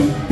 Thank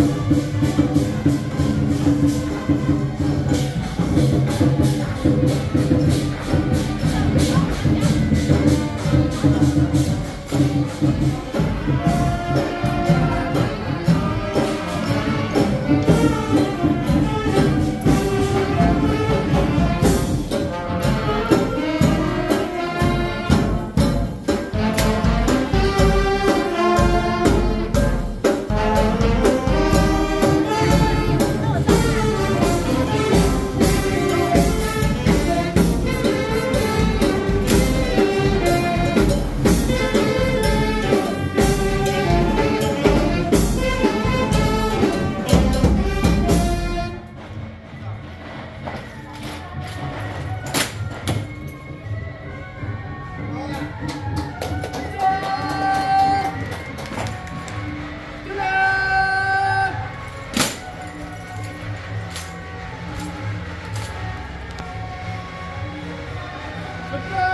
Good